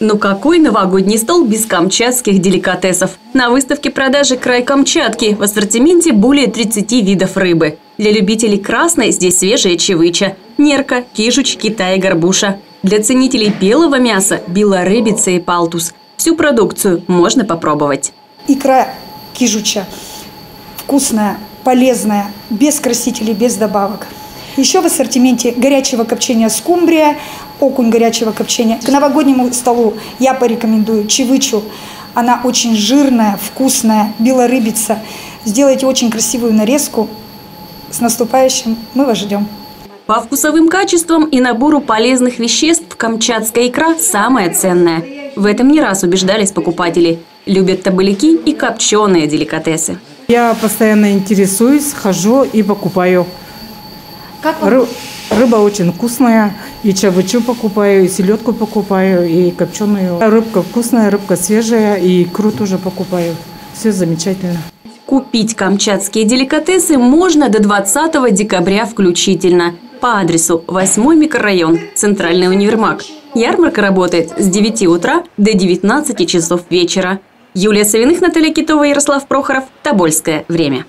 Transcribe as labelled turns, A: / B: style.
A: Ну какой новогодний стол без камчатских деликатесов? На выставке продажи «Край Камчатки» в ассортименте более 30 видов рыбы. Для любителей красной здесь свежая чевыча, нерка, кижуч, китай и горбуша. Для ценителей белого мяса – белорыбица и палтус. Всю продукцию можно попробовать.
B: Икра кижуча вкусная, полезная, без красителей, без добавок. Еще в ассортименте горячего копчения скумбрия, окунь горячего копчения. К новогоднему столу я порекомендую чевычу. Она очень жирная, вкусная, белорыбица. Сделайте очень красивую нарезку. С наступающим мы вас ждем.
A: По вкусовым качествам и набору полезных веществ камчатская икра самая ценная. В этом не раз убеждались покупатели. Любят табаляки и копченые деликатесы.
C: Я постоянно интересуюсь, хожу и покупаю.
B: Как вам?
C: Ры- рыба очень вкусная. И чавычу покупаю, и селедку покупаю, и копченую. Рыбка вкусная, рыбка свежая, и икру тоже покупаю. Все замечательно.
A: Купить камчатские деликатесы можно до 20 декабря включительно по адресу 8 микрорайон, Центральный универмаг. Ярмарка работает с 9 утра до 19 часов вечера. Юлия Савиных, Наталья Китова, Ярослав Прохоров. Тобольское время.